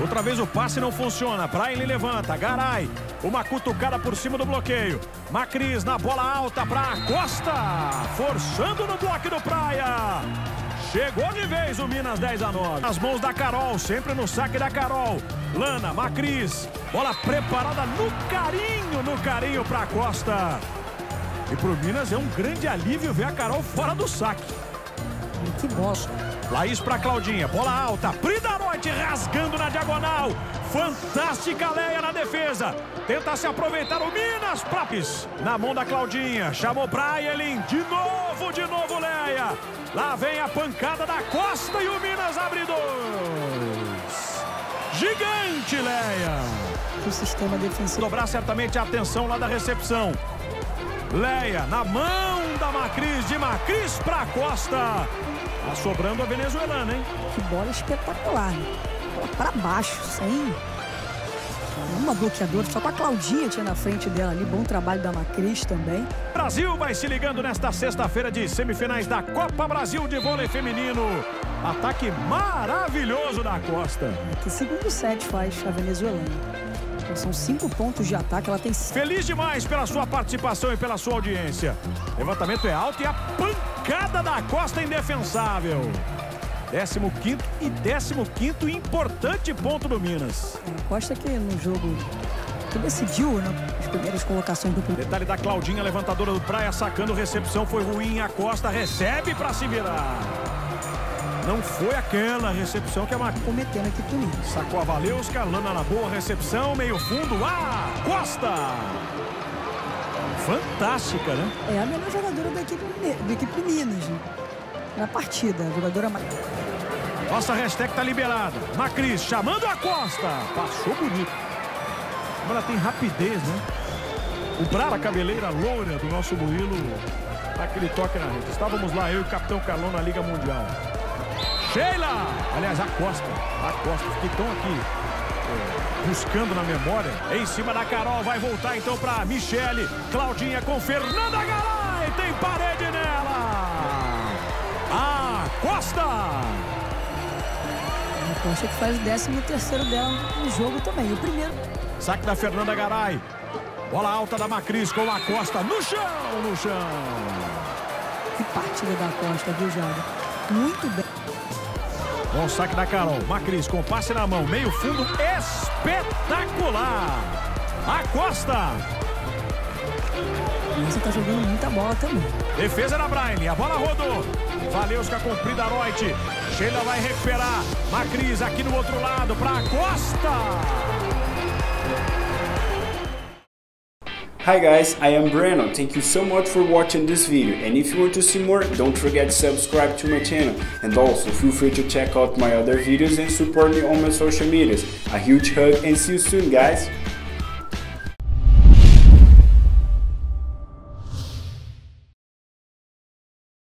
Outra vez o passe não funciona. Brian levanta, Garay, uma cutucada por cima do bloqueio. Macris na bola alta para Costa, forçando no bloco do Praia. Chegou de vez o Minas 10 a 9. As mãos da Carol, sempre no saque da Carol. Lana, Macris, bola preparada no carinho, no carinho para Costa. E pro Minas é um grande alívio ver a Carol fora do saque. Que bosta. Laís para Claudinha, bola alta, Prida Noite rasgando na diagonal. Fantástica Leia na defesa. Tenta se aproveitar o Minas Propes. Na mão da Claudinha, chamou Ayelin. De novo, de novo Leia. Lá vem a pancada da Costa e o Minas abre dois. Gigante Leia. O sistema defensivo. Dobrar certamente a atenção lá da recepção. Leia na mão da Macris, de Macris para Costa. Tá sobrando a venezuelana, hein? Que bola espetacular. Né? Bola pra baixo, sem uma bloqueadora, só com a Claudinha tinha na frente dela ali. Bom trabalho da Macris também. Brasil vai se ligando nesta sexta-feira de semifinais da Copa Brasil de vôlei feminino. Ataque maravilhoso da Costa. Que segundo set faz a venezuelana. Então, são cinco pontos de ataque, ela tem... Feliz demais pela sua participação e pela sua audiência. Levantamento é alto e a pancada da Costa é indefensável. 15 e 15 importante ponto do Minas. É, Costa que no jogo que decidiu né, as primeiras colocações do Detalhe da Claudinha, levantadora do Praia, sacando recepção, foi ruim. A Costa recebe para se virar. Não foi aquela recepção que a Mar... cometendo aqui mim. Sacou a Valeuska, Lana na boa recepção, meio fundo. Ah, Costa! Fantástica, né? É a melhor jogadora da equipe, da equipe Minas, né? Na partida, a jogadora mais. Nossa hashtag tá liberada. Macris chamando a Costa. Passou bonito. Ela tem rapidez, né? O Brara cabeleira loura do nosso Murilo. Aquele toque na rede. Estávamos lá, eu e o Capitão Carlão na Liga Mundial. Sheila! Aliás, a Costa. A Costa. Fiquei tão aqui é, buscando na memória. Em cima da Carol. Vai voltar então para Michele. Claudinha com Fernanda Garay. Tem parede nela. A Costa! A Costa que faz o 13 terceiro dela no jogo também. O primeiro. Saque da Fernanda Garay. Bola alta da Macris com a Costa no chão, no chão. Que partida da Costa, viu, Jago? Muito bem. Bom saque da Carol. Macris com passe na mão. Meio fundo espetacular. A Costa. Você tá jogando muita bola também. Defesa da Brian. A bola rodou. Valeuska com Prida Noite. Sheila vai recuperar. Macris aqui no outro lado para Costa. Hi guys, I am Breno. Thank you so much for watching this video and if you want to see more, don't forget to subscribe to my channel and also feel free to check out my other videos and support me on my social medias. A huge hug and see you soon guys!